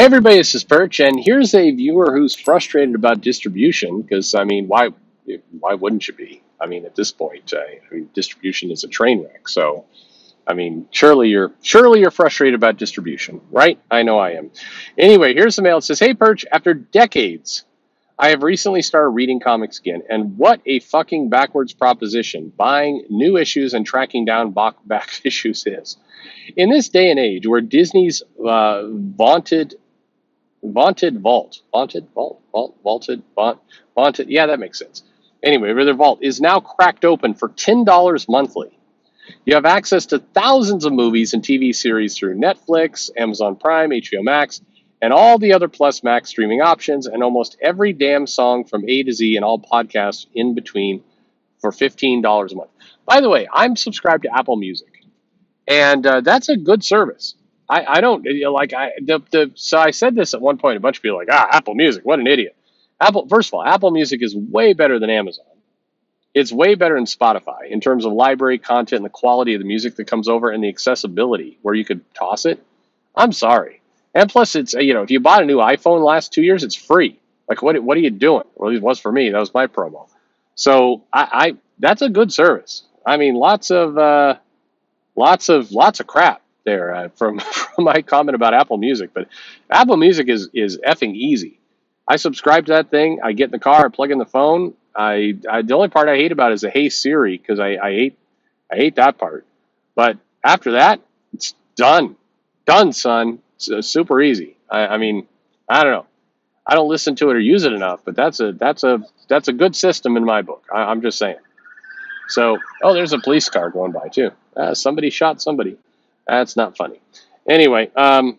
Hey everybody, this is Perch, and here's a viewer who's frustrated about distribution because I mean, why why wouldn't you be? I mean, at this point, uh, I mean, distribution is a train wreck. So, I mean, surely you're surely you're frustrated about distribution, right? I know I am. Anyway, here's the mail. It says, "Hey Perch, after decades, I have recently started reading comics again, and what a fucking backwards proposition buying new issues and tracking down back, back issues is." In this day and age where Disney's uh, vaunted vaunted vault, vaunted vault, vault, vaulted, vaunt, vaunted, yeah, that makes sense. Anyway, their vault is now cracked open for $10 monthly. You have access to thousands of movies and TV series through Netflix, Amazon Prime, HBO Max, and all the other Plus Max streaming options, and almost every damn song from A to Z and all podcasts in between for $15 a month. By the way, I'm subscribed to Apple Music, and uh, that's a good service. I, I don't like I the, the so I said this at one point. A bunch of people like ah Apple Music, what an idiot. Apple first of all, Apple Music is way better than Amazon. It's way better than Spotify in terms of library content and the quality of the music that comes over and the accessibility where you could toss it. I'm sorry. And plus, it's you know if you bought a new iPhone last two years, it's free. Like what what are you doing? Well, it was for me. That was my promo. So I, I that's a good service. I mean, lots of uh, lots of lots of crap there uh, from, from my comment about Apple Music. But Apple Music is is effing easy. I subscribe to that thing. I get in the car, I plug in the phone. I, I the only part I hate about is the Hey Siri because I, I hate I hate that part. But after that, it's done, done, son. It's super easy. I, I mean, I don't know. I don't listen to it or use it enough, but that's a that's a that's a good system in my book. I, am just saying. So, oh, there's a police car going by too. Uh, somebody shot somebody. That's not funny. Anyway, um,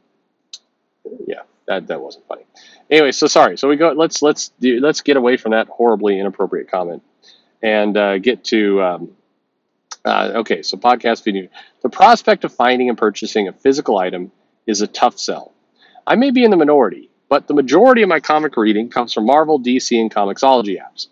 yeah, that that wasn't funny. Anyway, so sorry. So we go. Let's let's do, let's get away from that horribly inappropriate comment and uh, get to. Um, uh, okay, so podcast video. The prospect of finding and purchasing a physical item is a tough sell. I may be in the minority, but the majority of my comic reading comes from Marvel, DC, and Comixology apps.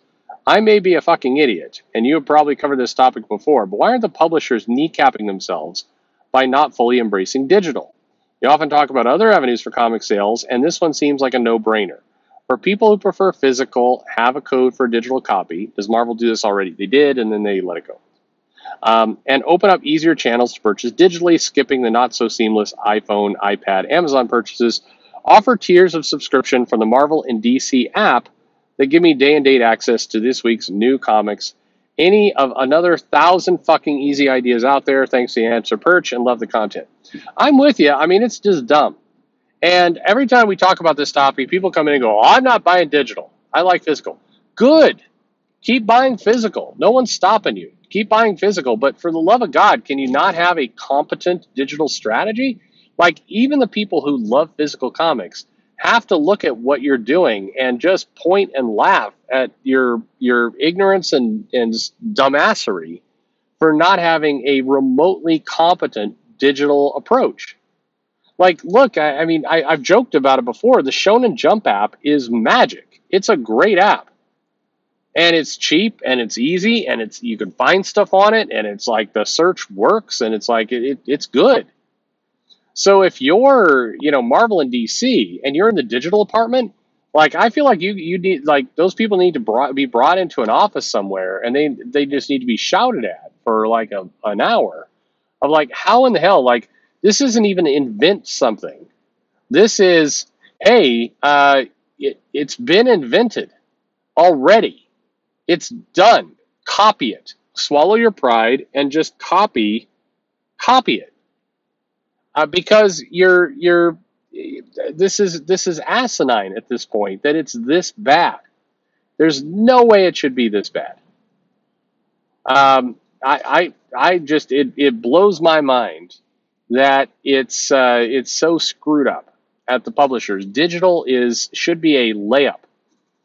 I may be a fucking idiot, and you have probably covered this topic before, but why aren't the publishers kneecapping themselves by not fully embracing digital. You often talk about other avenues for comic sales, and this one seems like a no brainer. For people who prefer physical, have a code for a digital copy. Does Marvel do this already? They did, and then they let it go. Um, and open up easier channels to purchase digitally, skipping the not so seamless iPhone, iPad, Amazon purchases. Offer tiers of subscription from the Marvel and DC app that give me day and date access to this week's new comics any of another thousand fucking easy ideas out there. Thanks to Answer Perch and love the content. I'm with you. I mean, it's just dumb. And every time we talk about this topic, people come in and go, oh, I'm not buying digital. I like physical. Good. Keep buying physical. No one's stopping you. Keep buying physical. But for the love of God, can you not have a competent digital strategy? Like, even the people who love physical comics have to look at what you're doing and just point and laugh at your your ignorance and, and dumbassery for not having a remotely competent digital approach. Like, look, I, I mean, I, I've joked about it before. The Shonen Jump app is magic. It's a great app and it's cheap and it's easy and it's you can find stuff on it and it's like the search works and it's like it, it, it's good so if you're, you know, Marvel and DC and you're in the digital department, like I feel like you you need like those people need to brought, be brought into an office somewhere and they they just need to be shouted at for like a, an hour of like how in the hell like this isn't even invent something. This is hey, uh, it, it's been invented already. It's done. Copy it. Swallow your pride and just copy copy it uh, because you're you're this is this is asinine at this point that it's this bad. There's no way it should be this bad. Um, I, I I just it it blows my mind that it's uh, it's so screwed up at the publishers. Digital is should be a layup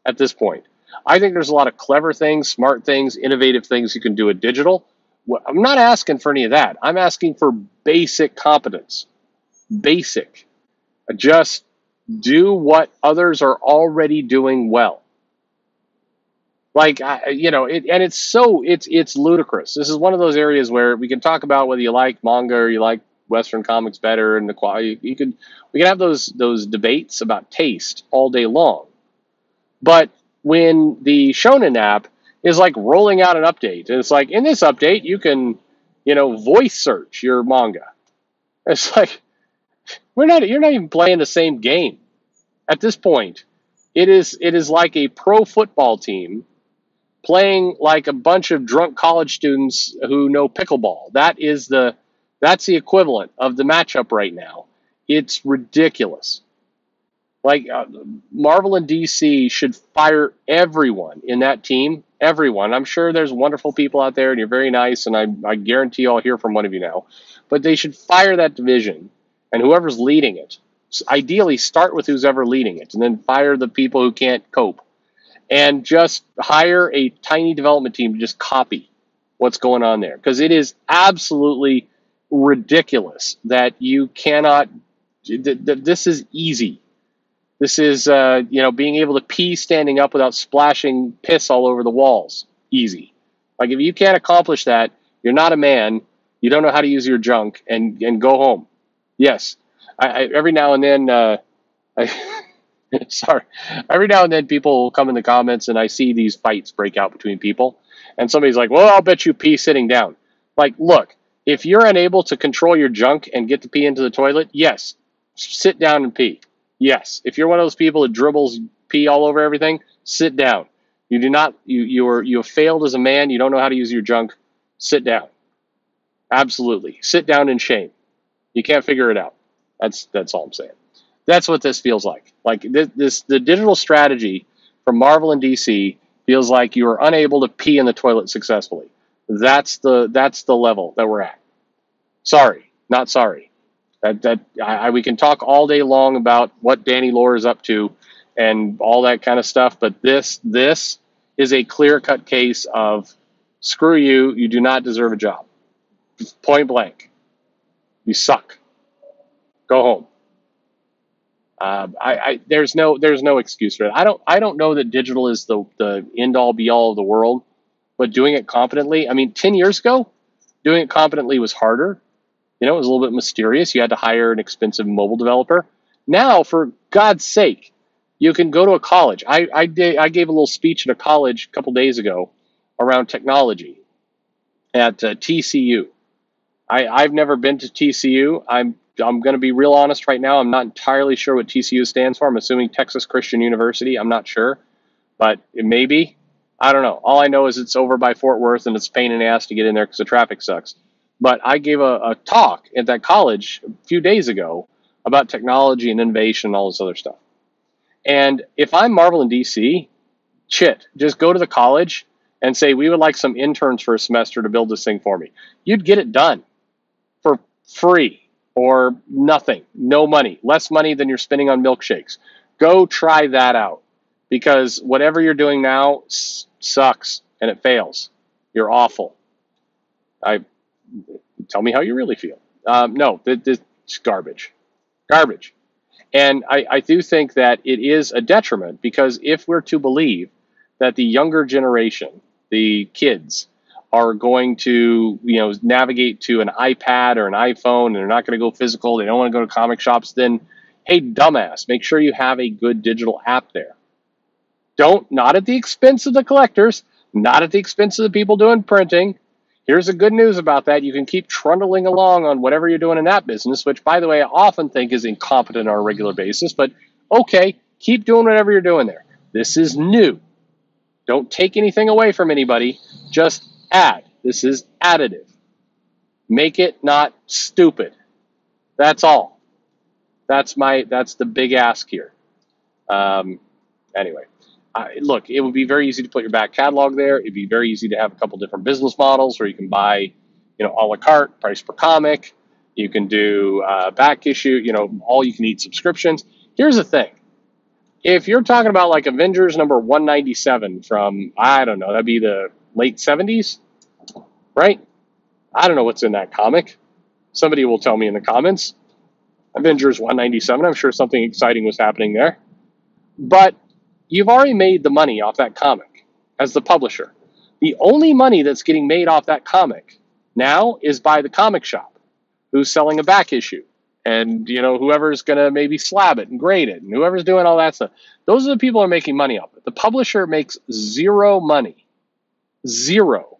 at this point. I think there's a lot of clever things, smart things, innovative things you can do at digital. I'm not asking for any of that. I'm asking for basic competence. Basic. Just do what others are already doing well. Like you know, it, and it's so it's it's ludicrous. This is one of those areas where we can talk about whether you like manga or you like Western comics better and the quality. You could we can have those those debates about taste all day long. But when the Shonen app is like rolling out an update, and it's like in this update you can, you know, voice search your manga. It's like we're not you're not even playing the same game. At this point, it is it is like a pro football team playing like a bunch of drunk college students who know pickleball. That is the that's the equivalent of the matchup right now. It's ridiculous. Like uh, Marvel and DC should fire everyone in that team. Everyone. I'm sure there's wonderful people out there, and you're very nice, and I, I guarantee I'll hear from one of you now. But they should fire that division, and whoever's leading it. Ideally, start with who's ever leading it, and then fire the people who can't cope and just hire a tiny development team to just copy what's going on there because it is absolutely ridiculous that you cannot this is easy this is uh, you know being able to pee standing up without splashing piss all over the walls easy like if you can't accomplish that you're not a man you don't know how to use your junk and and go home yes I, I every now and then uh, I Sorry. Every now and then people will come in the comments and I see these fights break out between people. And somebody's like, well, I'll bet you pee sitting down. Like, look, if you're unable to control your junk and get to pee into the toilet, yes, sit down and pee. Yes. If you're one of those people that dribbles pee all over everything, sit down. You do not, you, you, are, you have failed as a man. You don't know how to use your junk. Sit down. Absolutely. Sit down in shame. You can't figure it out. That's, that's all I'm saying. That's what this feels like. Like this, this the digital strategy from Marvel and DC feels like you are unable to pee in the toilet successfully. That's the that's the level that we're at. Sorry, not sorry. That that I, we can talk all day long about what Danny Lore is up to and all that kind of stuff, but this this is a clear cut case of screw you, you do not deserve a job. Point blank. You suck. Go home. Um, I, I, there's no there's no excuse for it. I don't I don't know that digital is the the end all be all of the world, but doing it competently. I mean, ten years ago, doing it competently was harder. You know, it was a little bit mysterious. You had to hire an expensive mobile developer. Now, for God's sake, you can go to a college. I I I gave a little speech at a college a couple days ago around technology at uh, TCU. I, I've never been to TCU. I'm I'm going to be real honest right now. I'm not entirely sure what TCU stands for. I'm assuming Texas Christian University. I'm not sure, but it may be. I don't know. All I know is it's over by Fort Worth and it's pain in the ass to get in there because the traffic sucks. But I gave a, a, talk at that college a few days ago about technology and innovation and all this other stuff. And if I'm Marvel in DC, chit, just go to the college and say, we would like some interns for a semester to build this thing for me. You'd get it done for free or nothing, no money, less money than you're spending on milkshakes. Go try that out because whatever you're doing now sucks and it fails. You're awful. I tell me how you really feel. Um, no, this garbage, garbage. And I, I do think that it is a detriment because if we're to believe that the younger generation, the kids, are going to you know navigate to an iPad or an iPhone and they're not going to go physical, they don't want to go to comic shops, then hey dumbass, make sure you have a good digital app there. Don't not at the expense of the collectors, not at the expense of the people doing printing. Here's the good news about that. You can keep trundling along on whatever you're doing in that business, which by the way I often think is incompetent on a regular basis, but okay, keep doing whatever you're doing there. This is new. Don't take anything away from anybody. Just add. This is additive. Make it not stupid. That's all. That's my that's the big ask here. Um, anyway, Look, it would be very easy to put your back catalog there. It'd be very easy to have a couple different business models where you can buy, you know, a la carte, price per comic. You can do uh, back issue, you know, all you can eat subscriptions. Here's the thing if you're talking about like Avengers number 197 from, I don't know, that'd be the late 70s, right? I don't know what's in that comic. Somebody will tell me in the comments. Avengers 197, I'm sure something exciting was happening there. But you've already made the money off that comic as the publisher. The only money that's getting made off that comic now is by the comic shop, who's selling a back issue and you know whoever's going to maybe slab it and grade it and whoever's doing all that stuff. Those are the people who are making money off it. The publisher makes zero money. Zero.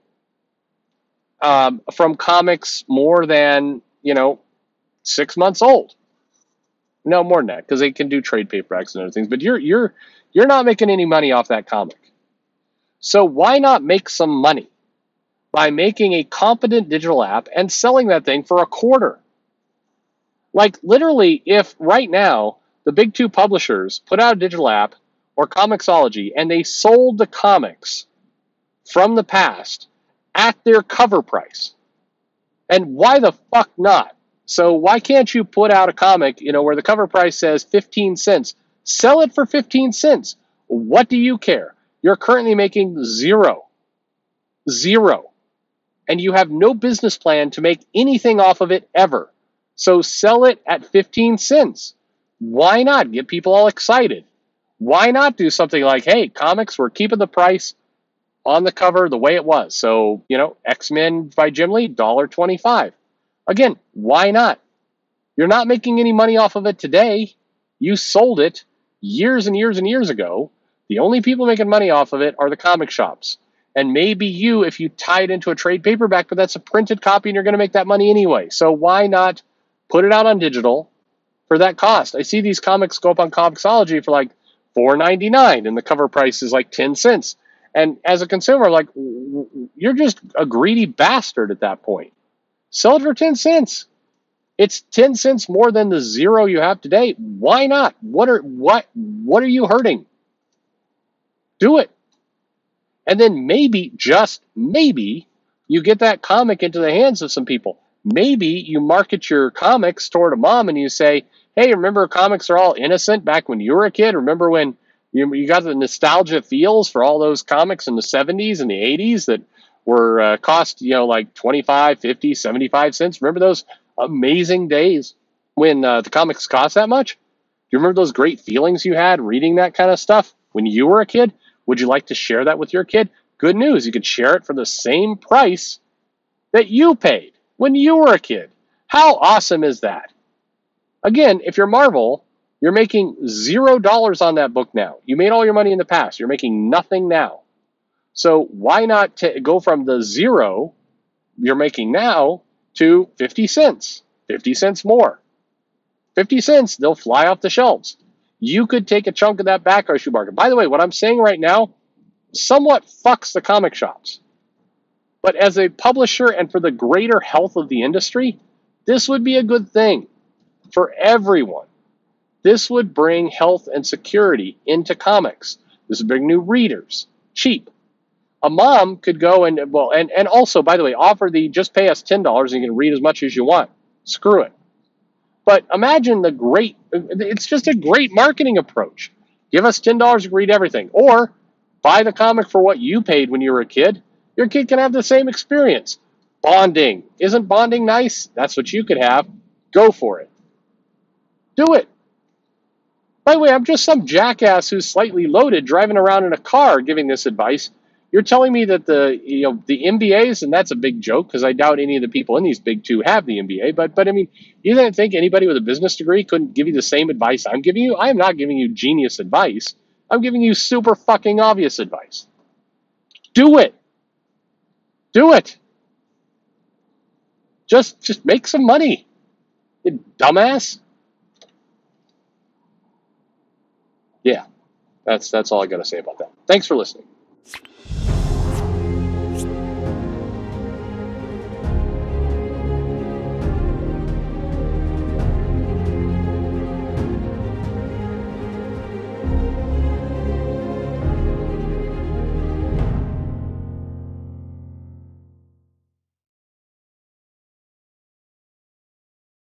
Um, from comics more than you know six months old. No more than that because they can do trade paperbacks and other things but you're you're you're not making any money off that comic so why not make some money by making a competent digital app and selling that thing for a quarter like literally, if right now the big two publishers put out a digital app or Comixology and they sold the comics from the past at their cover price, and why the fuck not? So why can't you put out a comic, you know, where the cover price says 15 cents? Sell it for 15 cents. What do you care? You're currently making zero. Zero. And you have no business plan to make anything off of it ever. So sell it at 15 cents. Why not get people all excited? Why not do something like, hey, comics, we're keeping the price on the cover the way it was. So, you know, X-Men by Jim Lee, $1.25. Again, why not? You're not making any money off of it today. You sold it years and years and years ago. The only people making money off of it are the comic shops. And maybe you if you tie it into a trade paperback, but that's a printed copy and you're going to make that money anyway. So why not put it out on digital for that cost. I see these comics go up on Comixology for like $4.99 and the cover price is like 10 cents. And as a consumer, like you're just a greedy bastard at that point. Sell it for 10 cents. It's 10 cents more than the zero you have today. Why not? What are what what are you hurting? Do it. And then maybe just maybe you get that comic into the hands of some people maybe you market your comics toward a mom and you say, hey, remember comics are all innocent back when you were a kid? Remember when you, you got the nostalgia feels for all those comics in the 70s and the 80s that were uh, cost, you know, like 25, 50, 75 cents? Remember those amazing days when uh, the comics cost that much? Do you remember those great feelings you had reading that kind of stuff when you were a kid? Would you like to share that with your kid? Good news, you could share it for the same price that you paid when you were a kid. How awesome is that? Again, if you're Marvel, you're making zero dollars on that book now. You made all your money in the past. You're making nothing now. So why not t- go from the zero you're making now to 50 cents? 50 cents more. 50 cents, they'll fly off the shelves. You could take a chunk of that back issue market. By the way, what I'm saying right now somewhat fucks the comic shops. But as a publisher and for the greater health of the industry, this would be a good thing for everyone. This would bring health and security into comics. This would bring new readers, cheap. A mom could go and well, and and also by the way, offer the just pay us ten dollars and you can read as much as you want. Screw it. But imagine the great. It's just a great marketing approach. Give us ten dollars to read everything, or buy the comic for what you paid when you were a kid your kid can have the same experience. Bonding. Isn't bonding nice? That's what you could have. Go for it. Do it. By the way, I'm just some jackass who's slightly loaded driving around in a car giving this advice. You're telling me that the you know the MBAs, and that's a big joke because I doubt any of the people in these big two have the MBA. But but I mean, you didn't think anybody with a business degree couldn't give you the same advice I'm giving you? I am not giving you genius advice. I'm giving you super fucking obvious advice. Do it. Do it. Just just make some money. You dumbass. Yeah. That's that's all I got to say about that. Thanks for listening.